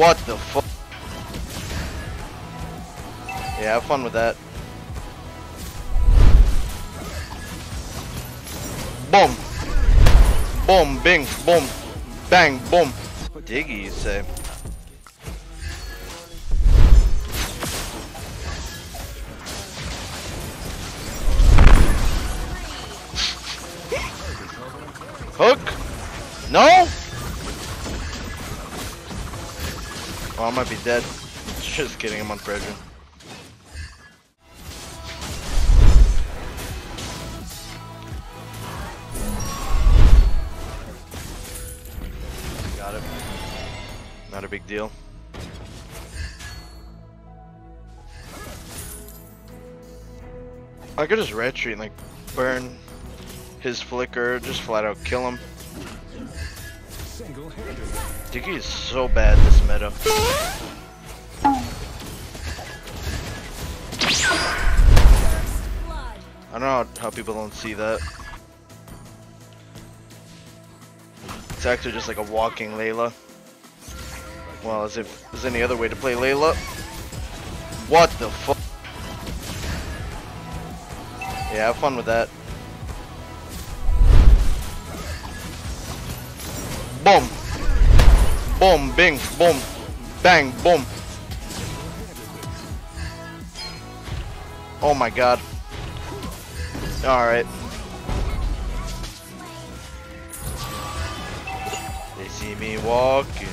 What the fuck? Yeah, have fun with that. Boom! Boom, bing, boom, bang, boom. Diggy, you say? Hook? No? Oh, I might be dead. Just kidding, I'm on pressure. Got it. Not a big deal. I could just retreat and like burn his flicker, just flat out kill him. Diggy is so bad this meta. I don't know how people don't see that. It's actually just like a walking Layla. Well, as if there's any other way to play Layla. What the fuck? Yeah, have fun with that. Boom. Boom, bing, boom, bang, boom. Oh my god. Alright. They see me walking.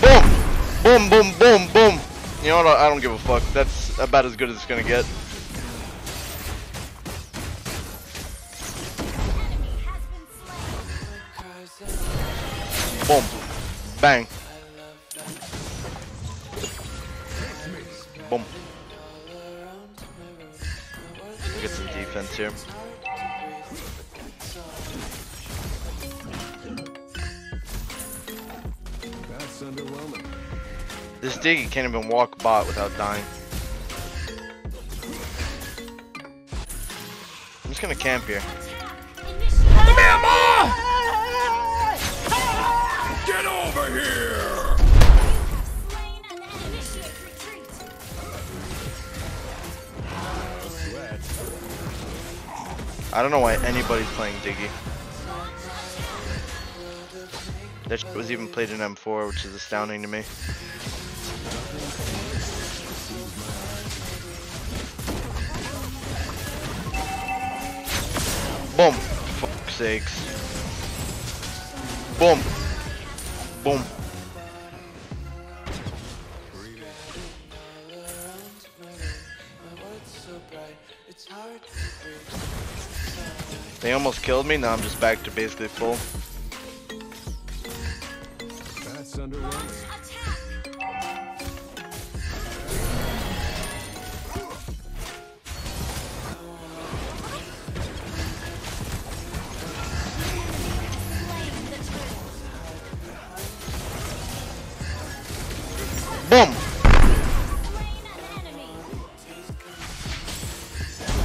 Boom! Boom, boom, boom, boom! You know what? I don't give a fuck. That's about as good as it's gonna get. Boom. Bang. Boom. Get some defense here. That's underwhelming. This Diggy can't even walk bot without dying. I'm just gonna camp here. Get over here! I don't know why anybody's playing Diggy. That was even played in M4, which is astounding to me. Boom! Fuck sakes. Boom! Boom. They almost killed me, now I'm just back to basically full.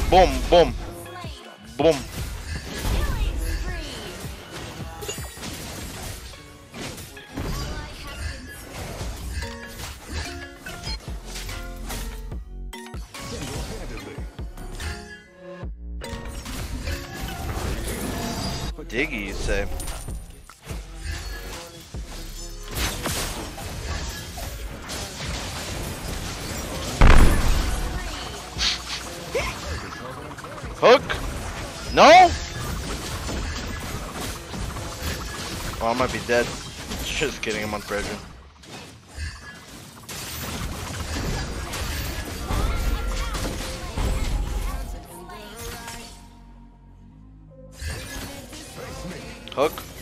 Boom, boom, boom. Diggy, you say? Hook? No? Oh, I might be dead. Just kidding, I'm on pressure. Hook?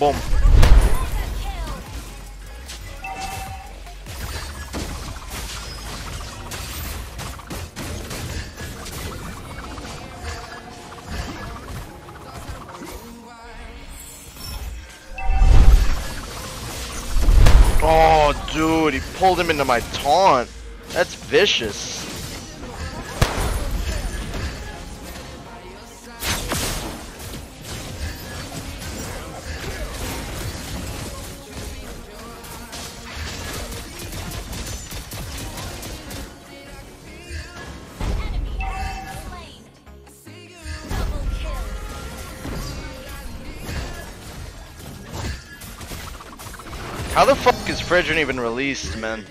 Boom. Oh, dude, he pulled him into my taunt. That's vicious. How the fuck is Fredrinn even released, man?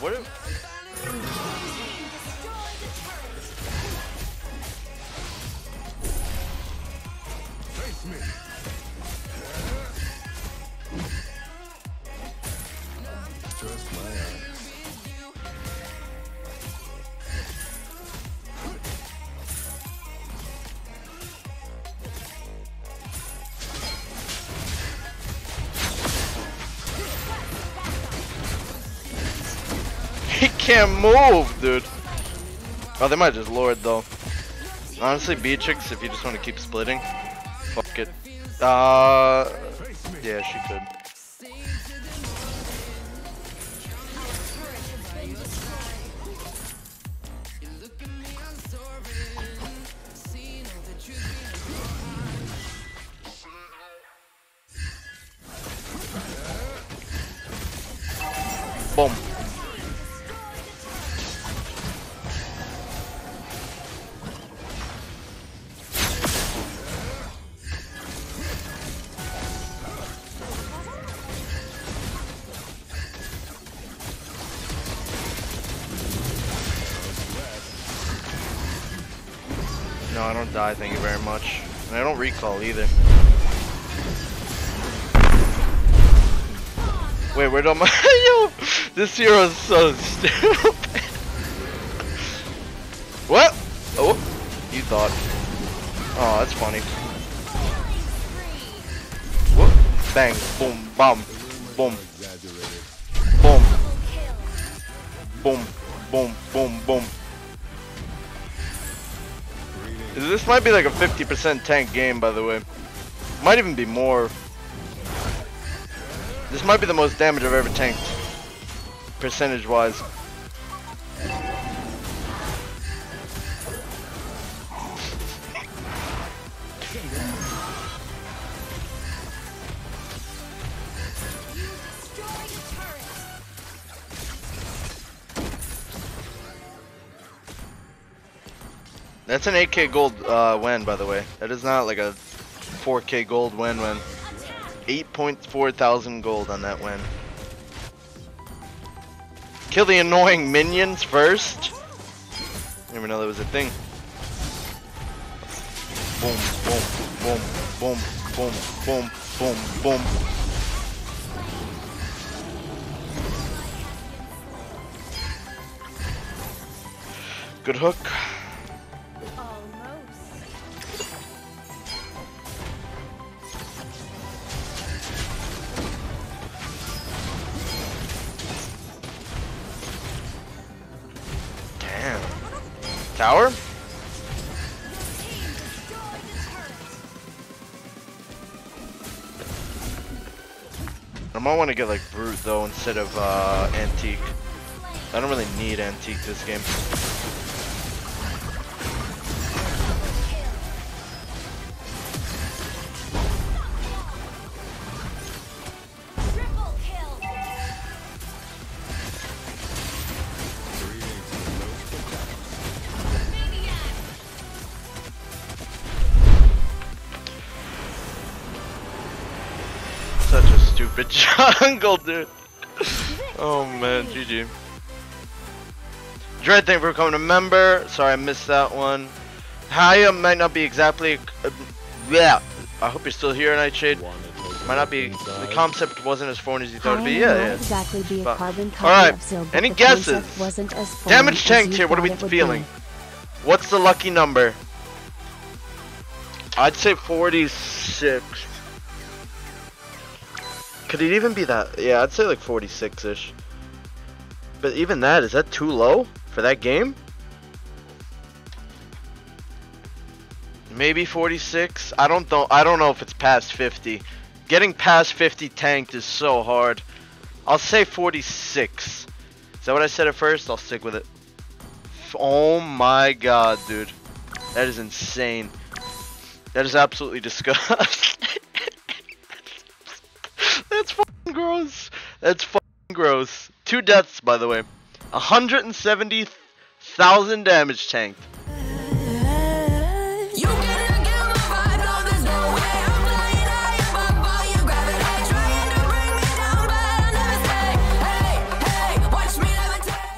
What? if- Face my eyes. Can't move, dude. Oh, they might just lord though. Honestly, Beatrix, if you just want to keep splitting, fuck it. Uh, yeah, she could. Boom. No, I don't die, thank you very much. And I don't recall either. Wait, where'd all my yo? This hero is so stupid. what? Oh, you thought. Oh, that's funny. Whoop. Bang. Boom. Bomb. Boom. Boom. Boom. Boom. Boom. Boom. This might be like a 50% tank game, by the way. Might even be more. This might be the most damage I've ever tanked. Percentage That's an 8k gold uh, win, by the way. That is not like a 4k gold win win. 8.4 thousand gold on that win. Kill the annoying minions first. Never know that was a thing. Boom, boom, boom, boom, boom, boom, boom, boom. Good hook. Tower? I might want to get like Brute though instead of uh, Antique. I don't really need Antique this game. Stupid jungle, dude. Oh man, GG. Dread, thank you for becoming a member. Sorry I missed that one. Haya might not be exactly. Uh, yeah. I hope you're still here, Nightshade. Might not be. inside? The concept wasn't as foreign as you thought it'd be. Yeah, yeah. exactly be a But- carbon copy Alright, of Zil, any guesses? Wasn't as Damage tanked you here. What are we thought it would be. feeling? What's the lucky number? I'd say 46. Could it even be that? Yeah, I'd say like 46-ish. But even that, is that too low for that game? Maybe 46. I don't know. I don't know if it's past 50. Getting past 50 tanked is so hard. I'll say 46. Is that what I said at first? I'll stick with it. Oh my god, dude. That is insane. That is absolutely disgusting. Gross. That's fucking gross. Two deaths, by the way. 170,000 damage tanked.